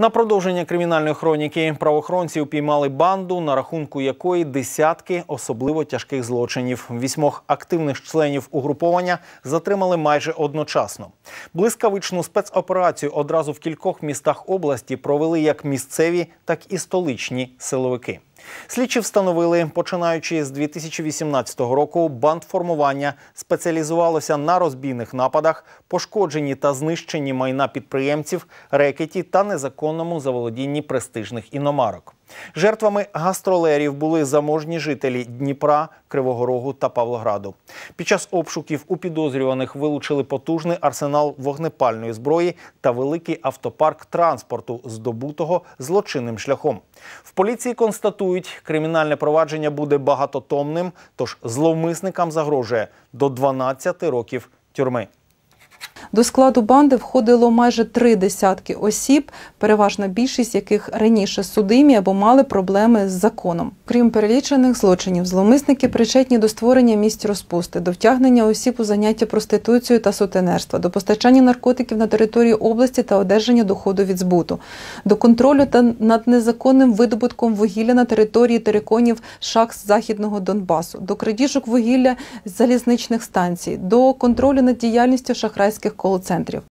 На продовження кримінальної хроніки правоохоронці упіймали банду, на рахунку якої десятки особливо тяжких злочинів. Вісьмох активних членів угруповання затримали майже одночасно. Блискавичну спецоперацію одразу в кількох містах області провели як місцеві, так і столичні силовики. Слідчі встановили, починаючи з 2018 року, бандформування спеціалізувалося на розбійних нападах, пошкодженні та знищенні майна підприємців, рекеті та незаконному заволодінні престижних іномарок. Жертвами гастролерів були заможні жителі Дніпра, Кривого Рогу та Павлограду. Під час обшуків у підозрюваних вилучили потужний арсенал вогнепальної зброї та великий автопарк транспорту, здобутого злочинним шляхом. В поліції констатують, кримінальне провадження буде багатотомним, тож зловмисникам загрожує до 12 років тюрми. До складу банди входило майже три десятки осіб, переважна більшість яких раніше судимі або мали проблеми з законом. Крім перелічених злочинів, зловмисники причетні до створення місць розпусти, до втягнення осіб у заняття проституцією та сутенерства, до постачання наркотиків на території області та одержання доходу від збуту, до контролю та над незаконним видобутком вугілля на території териконів шахт західного Донбасу, до крадіжок вугілля з залізничних станцій, до контролю над діяльністю шахрайських кол-центрів.